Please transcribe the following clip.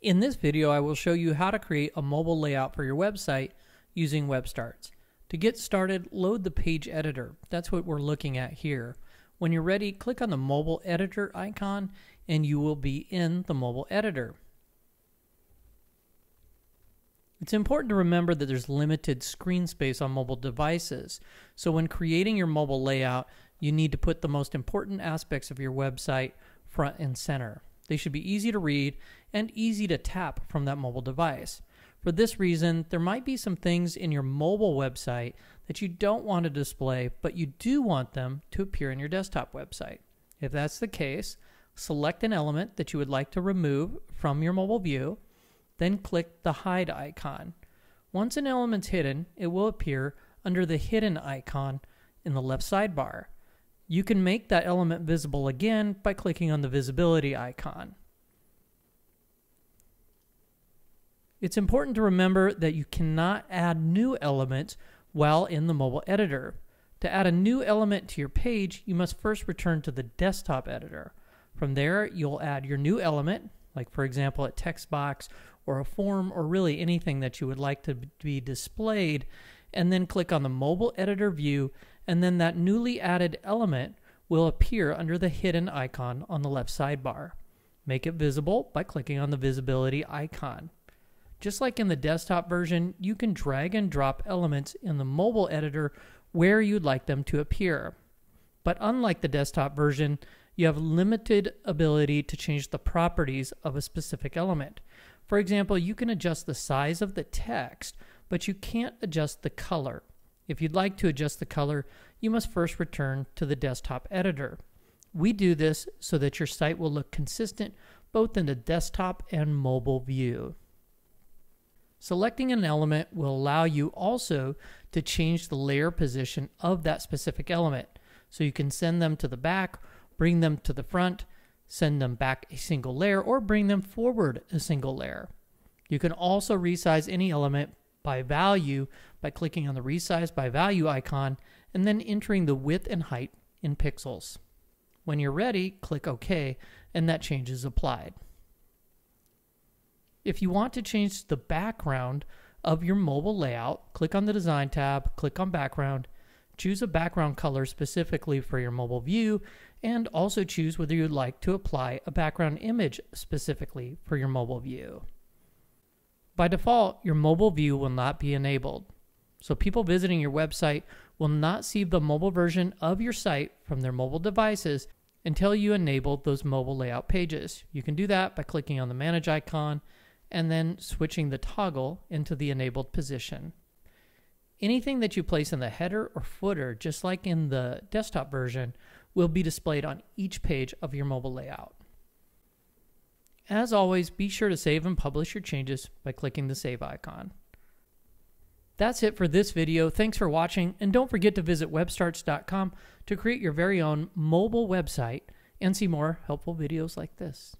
In this video, I will show you how to create a mobile layout for your website using WebStarts. To get started, load the page editor. That's what we're looking at here. When you're ready, click on the mobile editor icon and you will be in the mobile editor. It's important to remember that there's limited screen space on mobile devices. So when creating your mobile layout, you need to put the most important aspects of your website front and center. They should be easy to read and easy to tap from that mobile device. For this reason, there might be some things in your mobile website that you don't want to display, but you do want them to appear in your desktop website. If that's the case, select an element that you would like to remove from your mobile view, then click the hide icon. Once an element's hidden, it will appear under the hidden icon in the left sidebar. You can make that element visible again by clicking on the visibility icon. It's important to remember that you cannot add new elements while in the mobile editor. To add a new element to your page, you must first return to the desktop editor. From there, you'll add your new element, like for example a text box or a form or really anything that you would like to be displayed, and then click on the mobile editor view and then that newly added element will appear under the hidden icon on the left sidebar. Make it visible by clicking on the visibility icon. Just like in the desktop version, you can drag and drop elements in the mobile editor where you'd like them to appear. But unlike the desktop version, you have limited ability to change the properties of a specific element. For example, you can adjust the size of the text, but you can't adjust the color. If you'd like to adjust the color, you must first return to the desktop editor. We do this so that your site will look consistent both in the desktop and mobile view. Selecting an element will allow you also to change the layer position of that specific element. So you can send them to the back, bring them to the front, send them back a single layer, or bring them forward a single layer. You can also resize any element by value by clicking on the resize by value icon and then entering the width and height in pixels. When you're ready, click OK and that change is applied. If you want to change the background of your mobile layout, click on the Design tab, click on Background, choose a background color specifically for your mobile view, and also choose whether you'd like to apply a background image specifically for your mobile view. By default, your mobile view will not be enabled. So people visiting your website will not see the mobile version of your site from their mobile devices until you enable those mobile layout pages. You can do that by clicking on the manage icon and then switching the toggle into the enabled position. Anything that you place in the header or footer, just like in the desktop version, will be displayed on each page of your mobile layout. As always, be sure to save and publish your changes by clicking the save icon. That's it for this video. Thanks for watching, and don't forget to visit webstarts.com to create your very own mobile website and see more helpful videos like this.